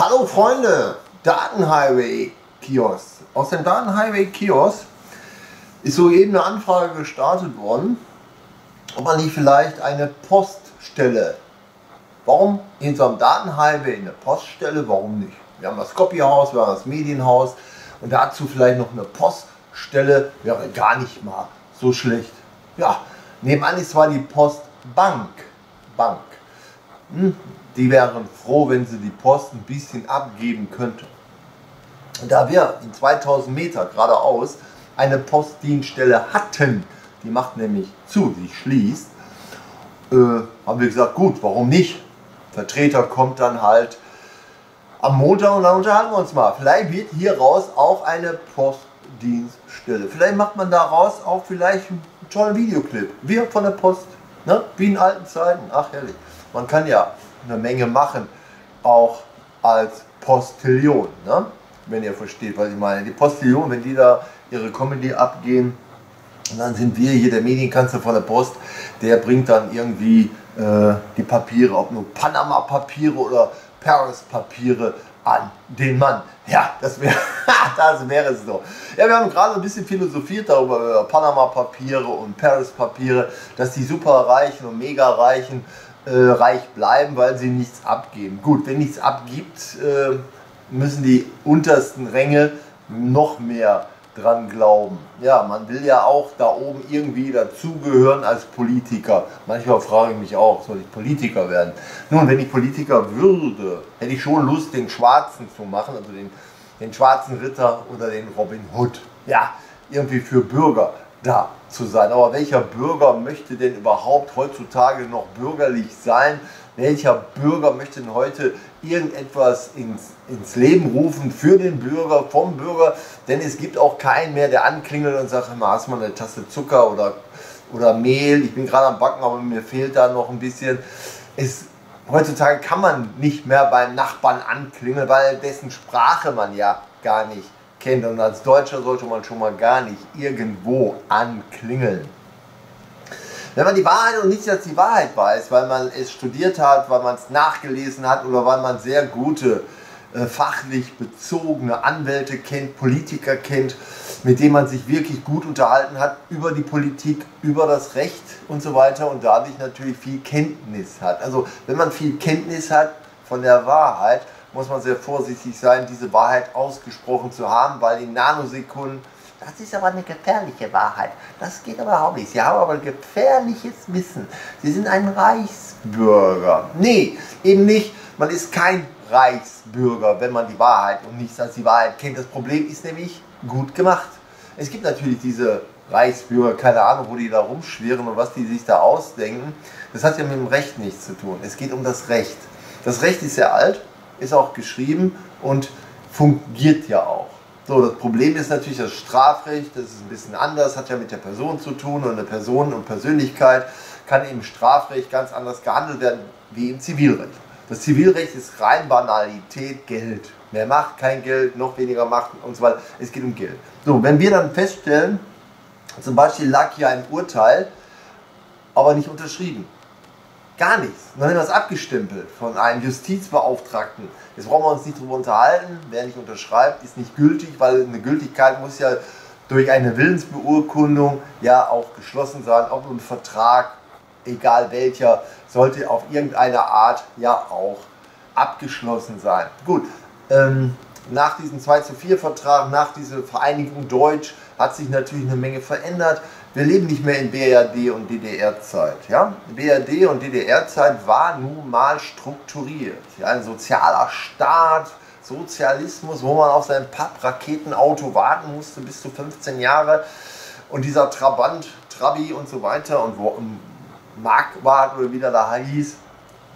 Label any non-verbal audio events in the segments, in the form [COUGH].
Hallo Freunde, Datenhighway Kiosk. Aus dem Datenhighway Kiosk ist soeben eine Anfrage gestartet worden, ob man nicht vielleicht eine Poststelle. Warum in so einem Datenhighway eine Poststelle? Warum nicht? Wir haben das Copyhaus, wir haben das Medienhaus und dazu vielleicht noch eine Poststelle wäre gar nicht mal so schlecht. Ja, nebenan ist zwar die Postbank. Bank. Hm, die wären froh, wenn sie die Post ein bisschen abgeben könnten. Da wir in 2000 Meter geradeaus eine Postdienststelle hatten, die macht nämlich zu, sie schließt, äh, haben wir gesagt, gut, warum nicht? Vertreter kommt dann halt am Montag und dann unterhalten wir uns mal. Vielleicht wird hier raus auch eine Postdienststelle. Vielleicht macht man daraus auch vielleicht einen tollen Videoclip. Wir von der Post, ne? wie in alten Zeiten. Ach herrlich. Man kann ja eine Menge machen, auch als Postillion, ne? wenn ihr versteht, was ich meine. Die Postillion, wenn die da ihre Comedy abgehen, dann sind wir hier der Medienkanzler von der Post, der bringt dann irgendwie äh, die Papiere, ob nur Panama-Papiere oder Paris-Papiere an den Mann. Ja, das wäre [LAUGHS] das wäre es doch. Ja, wir haben gerade ein bisschen philosophiert darüber, über Panama-Papiere und Paris-Papiere, dass die Superreichen und Mega-Reichen äh, reich bleiben, weil sie nichts abgeben. Gut, wenn nichts abgibt, äh, müssen die untersten Ränge noch mehr dran glauben. Ja, man will ja auch da oben irgendwie dazugehören als Politiker. Manchmal frage ich mich auch, soll ich Politiker werden? Nun, wenn ich Politiker würde, hätte ich schon Lust, den Schwarzen zu machen, also den, den schwarzen Ritter oder den Robin Hood. Ja, irgendwie für Bürger da zu sein. Aber welcher Bürger möchte denn überhaupt heutzutage noch bürgerlich sein? Welcher Bürger möchte denn heute irgendetwas ins, ins Leben rufen für den Bürger, vom Bürger? Denn es gibt auch keinen mehr, der anklingelt und sagt, immer, hast du mal eine Tasse Zucker oder, oder Mehl? Ich bin gerade am Backen, aber mir fehlt da noch ein bisschen. Es, heutzutage kann man nicht mehr beim Nachbarn anklingeln, weil dessen Sprache man ja gar nicht kennt. Und als Deutscher sollte man schon mal gar nicht irgendwo anklingeln. Wenn man die Wahrheit und nicht als die Wahrheit weiß, weil man es studiert hat, weil man es nachgelesen hat oder weil man sehr gute, äh, fachlich bezogene Anwälte kennt, Politiker kennt, mit denen man sich wirklich gut unterhalten hat über die Politik, über das Recht und so weiter und dadurch natürlich viel Kenntnis hat. Also wenn man viel Kenntnis hat von der Wahrheit, muss man sehr vorsichtig sein, diese Wahrheit ausgesprochen zu haben, weil in Nanosekunden, das ist aber eine gefährliche Wahrheit. Das geht aber überhaupt nicht. Sie haben aber gefährliches Wissen. Sie sind ein Reichsbürger. Nee, eben nicht. Man ist kein Reichsbürger, wenn man die Wahrheit und nichts als die Wahrheit kennt. Das Problem ist nämlich gut gemacht. Es gibt natürlich diese Reichsbürger, keine Ahnung, wo die da rumschwirren und was die sich da ausdenken. Das hat ja mit dem Recht nichts zu tun. Es geht um das Recht. Das Recht ist sehr alt ist auch geschrieben und fungiert ja auch. So, das Problem ist natürlich das Strafrecht, das ist ein bisschen anders, hat ja mit der Person zu tun und eine Person und Persönlichkeit kann im Strafrecht ganz anders gehandelt werden wie im Zivilrecht. Das Zivilrecht ist rein Banalität, Geld. Mehr Macht, kein Geld, noch weniger Macht und so weiter. Es geht um Geld. So, wenn wir dann feststellen, zum Beispiel lag hier ein Urteil, aber nicht unterschrieben. Gar nichts. Und dann haben wir das abgestempelt von einem Justizbeauftragten. Jetzt brauchen wir uns nicht darüber unterhalten. Wer nicht unterschreibt, ist nicht gültig, weil eine Gültigkeit muss ja durch eine Willensbeurkundung ja auch geschlossen sein. Ob ein Vertrag, egal welcher, sollte auf irgendeine Art ja auch abgeschlossen sein. Gut, ähm, nach diesem 2 zu 4 Vertrag, nach dieser Vereinigung Deutsch, hat sich natürlich eine Menge verändert. Wir leben nicht mehr in BRD und DDR-Zeit. Ja? BRD und DDR-Zeit war nun mal strukturiert. Ja? Ein sozialer Staat, Sozialismus, wo man auf sein Papp-Raketenauto warten musste bis zu 15 Jahre. Und dieser Trabant, Trabi und so weiter und wo Markwart oder wie der da hieß,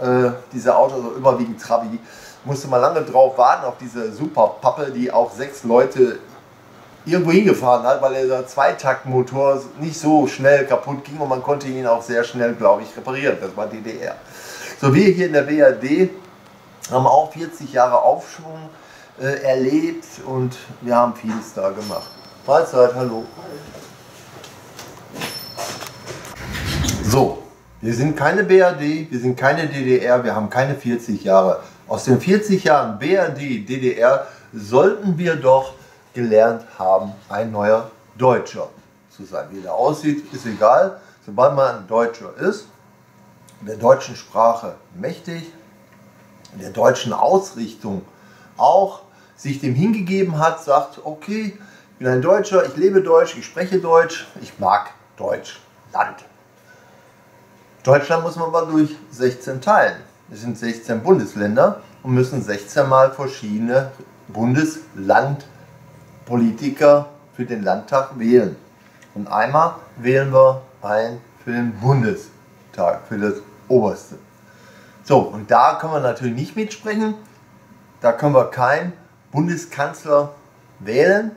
äh, diese Autos, also überwiegend Trabi, musste man lange drauf warten auf diese Superpappe, die auch sechs Leute irgendwo hingefahren hat, weil der Zweitaktmotor nicht so schnell kaputt ging und man konnte ihn auch sehr schnell, glaube ich, reparieren. Das war DDR. So, wir hier in der BRD haben auch 40 Jahre Aufschwung äh, erlebt und wir haben vieles da gemacht. Mahlzeit, hallo. So, wir sind keine BRD, wir sind keine DDR, wir haben keine 40 Jahre Aus den 40 Jahren BRD, DDR sollten wir doch gelernt haben, ein neuer Deutscher zu sein. Wie der aussieht, ist egal. Sobald man ein Deutscher ist, der deutschen Sprache mächtig, der deutschen Ausrichtung auch, sich dem hingegeben hat, sagt, okay, ich bin ein Deutscher, ich lebe Deutsch, ich spreche Deutsch, ich mag Deutschland. Deutschland muss man aber durch 16 teilen. Es sind 16 Bundesländer und müssen 16 Mal verschiedene Bundeslandpolitiker für den Landtag wählen. Und einmal wählen wir ein für den Bundestag, für das Oberste. So, und da können wir natürlich nicht mitsprechen. Da können wir keinen Bundeskanzler wählen.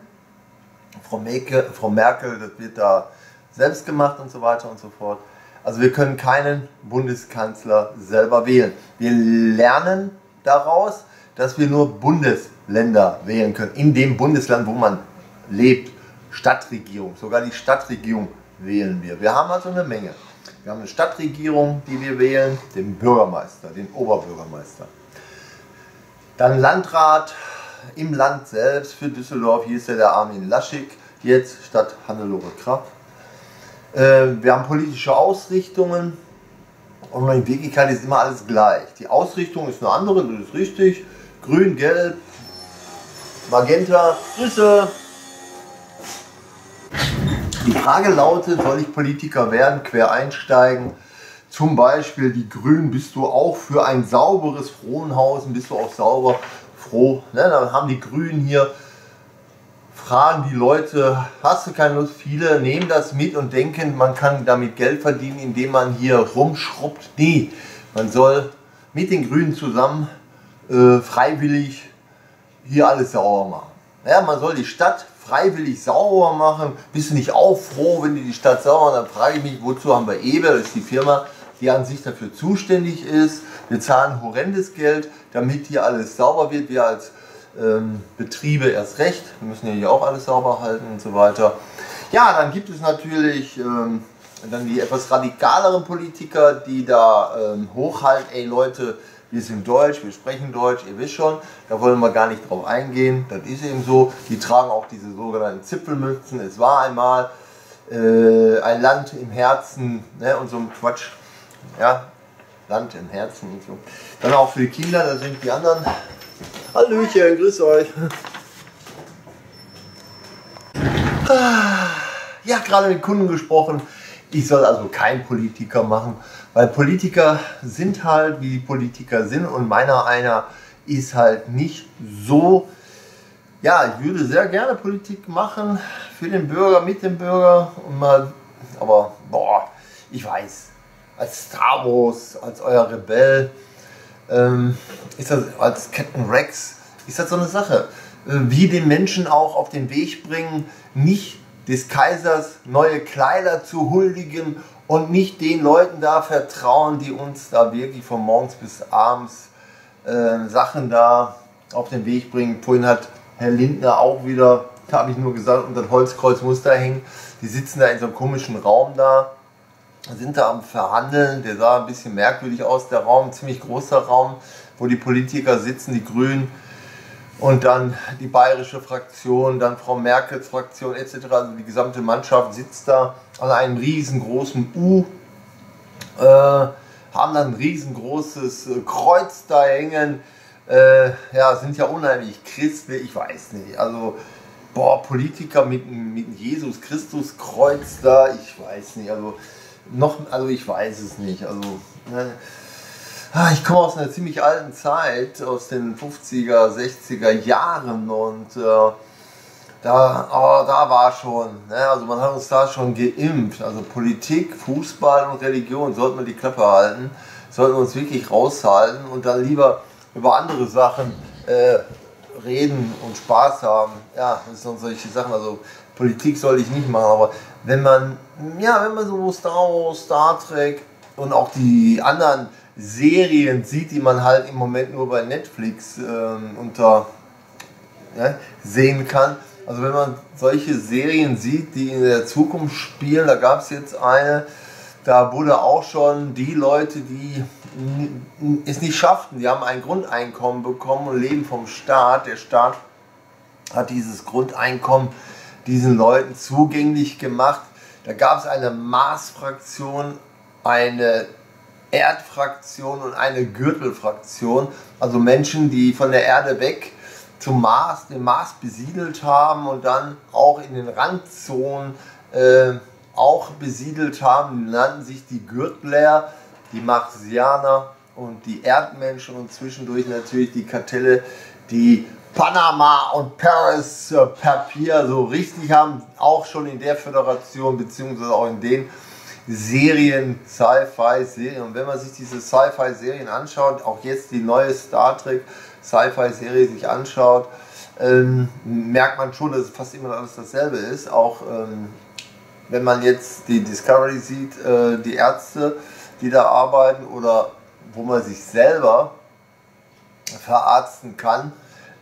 Frau Merkel, Frau Merkel, das wird da selbst gemacht und so weiter und so fort. Also wir können keinen Bundeskanzler selber wählen. Wir lernen daraus, dass wir nur Bundesländer wählen können. In dem Bundesland, wo man lebt. Stadtregierung. Sogar die Stadtregierung wählen wir. Wir haben also eine Menge. Wir haben eine Stadtregierung, die wir wählen, den Bürgermeister, den Oberbürgermeister. Dann Landrat im Land selbst für Düsseldorf. Hier ist ja der Armin Laschig jetzt statt Hannelore Kraft. Äh, wir haben politische Ausrichtungen und in Wirklichkeit ist immer alles gleich. Die Ausrichtung ist eine andere, das ist richtig. Grün, Gelb, Magenta, Grüße. Die Frage lautet, soll ich Politiker werden, quer einsteigen? Zum Beispiel die Grünen, bist du auch für ein sauberes Frohenhausen, bist du auch sauber, froh? Ne? Dann haben die Grünen hier fragen die Leute, hast du keine Lust? Viele nehmen das mit und denken, man kann damit Geld verdienen, indem man hier rumschrubbt. Nee, man soll mit den Grünen zusammen äh, freiwillig hier alles sauber machen. Ja, man soll die Stadt freiwillig sauber machen. Bist du nicht auch froh, wenn die die Stadt sauber machen? Dann frage ich mich, wozu haben wir Eber, das ist die Firma, die an sich dafür zuständig ist. Wir zahlen horrendes Geld, damit hier alles sauber wird. Wir als ähm, Betriebe erst recht. Wir müssen ja hier auch alles sauber halten und so weiter. Ja, dann gibt es natürlich ähm, dann die etwas radikaleren Politiker, die da ähm, hochhalten, ey Leute, wir sind Deutsch, wir sprechen Deutsch, ihr wisst schon, da wollen wir gar nicht drauf eingehen, das ist eben so. Die tragen auch diese sogenannten Zipfelmützen. Es war einmal äh, ein Land im Herzen ne, und so ein Quatsch. Ja, Land im Herzen und so. Dann auch für die Kinder, da sind die anderen Hallöchen, grüß euch. Ja, gerade mit Kunden gesprochen. Ich soll also kein Politiker machen, weil Politiker sind halt, wie Politiker sind und meiner einer ist halt nicht so. Ja, ich würde sehr gerne Politik machen für den Bürger, mit dem Bürger und mal, aber boah, ich weiß, als Star Wars, als euer Rebell, ähm, ist das als Captain Rex, ist das so eine Sache. Äh, wie den Menschen auch auf den Weg bringen, nicht des Kaisers neue Kleider zu huldigen und nicht den Leuten da vertrauen, die uns da wirklich von morgens bis abends äh, Sachen da auf den Weg bringen. Vorhin hat Herr Lindner auch wieder, da habe ich nur gesagt, unter Holzkreuz muss da hängen. Die sitzen da in so einem komischen Raum da sind da am Verhandeln. Der sah ein bisschen merkwürdig aus, der Raum, ziemlich großer Raum, wo die Politiker sitzen, die Grünen und dann die bayerische Fraktion, dann Frau Merkels Fraktion etc. Also die gesamte Mannschaft sitzt da an einem riesengroßen U, äh, haben dann ein riesengroßes äh, Kreuz da hängen. Äh, ja, sind ja unheimlich christlich, ich weiß nicht. Also, boah, Politiker mit, mit Jesus Christus Kreuz da, ich weiß nicht. Also, noch, also ich weiß es nicht. Also, ne, ich komme aus einer ziemlich alten Zeit, aus den 50er, 60er Jahren und äh, da, oh, da war schon, ne, also man hat uns da schon geimpft. Also Politik, Fußball und Religion sollten wir die Klappe halten, sollten wir uns wirklich raushalten und dann lieber über andere Sachen äh, reden und Spaß haben. Ja, das sind solche Sachen. Also Politik sollte ich nicht machen, aber wenn man, ja, wenn man so Star Wars, Star Trek und auch die anderen Serien sieht, die man halt im Moment nur bei Netflix ähm, unter ja, sehen kann. Also wenn man solche Serien sieht, die in der Zukunft spielen, da gab es jetzt eine, da wurde auch schon die Leute, die es nicht schafften. Die haben ein Grundeinkommen bekommen und leben vom Staat. Der Staat hat dieses Grundeinkommen diesen Leuten zugänglich gemacht. Da gab es eine Marsfraktion, eine Erdfraktion und eine Gürtelfraktion. Also Menschen, die von der Erde weg zum Mars, den Mars besiedelt haben und dann auch in den Randzonen äh, auch besiedelt haben. Die nannten sich die Gürtler, die Marsianer und die Erdmenschen und zwischendurch natürlich die Kartelle, die Panama und Paris äh, Papier so richtig haben, auch schon in der Föderation beziehungsweise auch in den Serien, Sci-Fi-Serien. Und wenn man sich diese Sci-Fi-Serien anschaut, auch jetzt die neue Star Trek Sci-Fi-Serie sich anschaut, ähm, merkt man schon, dass es fast immer alles dasselbe ist. Auch ähm, wenn man jetzt die Discovery sieht, äh, die Ärzte, die da arbeiten oder wo man sich selber verarzten kann,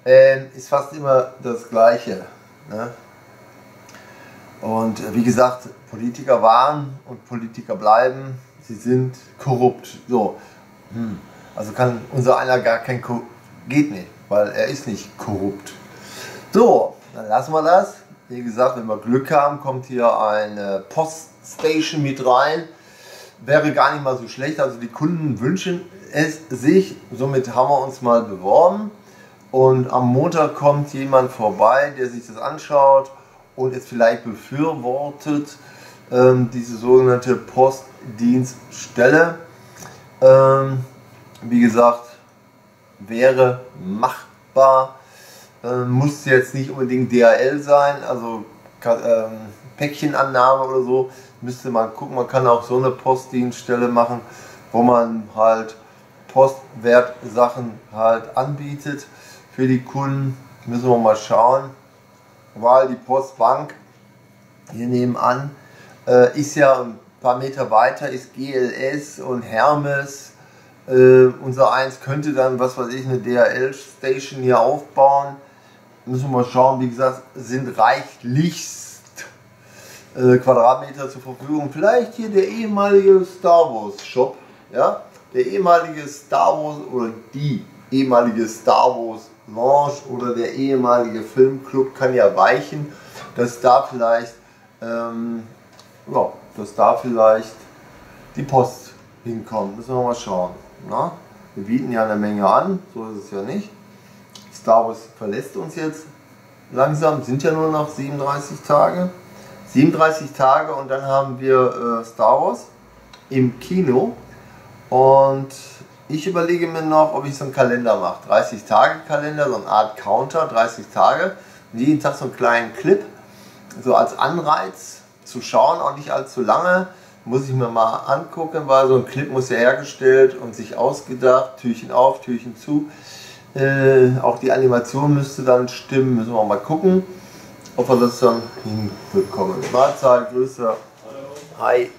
äh, ist fast immer das Gleiche. Ne? Und äh, wie gesagt, Politiker waren und Politiker bleiben, sie sind korrupt. So. Hm. Also kann unser einer gar kein Ko geht nicht, weil er ist nicht korrupt. So, dann lassen wir das. Wie gesagt, wenn wir Glück haben, kommt hier eine Poststation mit rein. Wäre gar nicht mal so schlecht. Also die Kunden wünschen es sich. Somit haben wir uns mal beworben. Und am Montag kommt jemand vorbei, der sich das anschaut und es vielleicht befürwortet, ähm, diese sogenannte Postdienststelle. Ähm, wie gesagt, wäre machbar. Ähm, muss jetzt nicht unbedingt DHL sein, also ähm, Päckchenannahme oder so. Müsste man gucken, man kann auch so eine Postdienststelle machen, wo man halt Postwertsachen halt anbietet für die Kunden. Müssen wir mal schauen, weil die Postbank hier nebenan äh, ist ja ein paar Meter weiter, ist GLS und Hermes. Äh, unser eins könnte dann, was weiß ich, eine DHL-Station hier aufbauen. Müssen wir mal schauen, wie gesagt, sind reichlichst äh, Quadratmeter zur Verfügung. Vielleicht hier der ehemalige Star Wars Shop, ja, der ehemalige Star Wars oder die ehemalige Star Wars Lounge oder der ehemalige Filmclub kann ja weichen, dass da vielleicht, ähm, ja, dass da vielleicht die Post hinkommt. Müssen wir mal schauen. Na? Wir bieten ja eine Menge an, so ist es ja nicht. Star Wars verlässt uns jetzt langsam, sind ja nur noch 37 Tage. 37 Tage und dann haben wir äh, Star Wars im Kino und ich überlege mir noch, ob ich so einen Kalender mache. 30 Tage Kalender, so eine Art Counter, 30 Tage. Und jeden Tag so einen kleinen Clip, so als Anreiz zu schauen, auch nicht allzu lange. Muss ich mir mal angucken, weil so ein Clip muss ja hergestellt und sich ausgedacht, Türchen auf, Türchen zu. Äh, auch die Animation müsste dann stimmen, müssen wir mal gucken, ob wir das dann hinbekommen. Mahlzeit, Grüße. Hallo. Hi.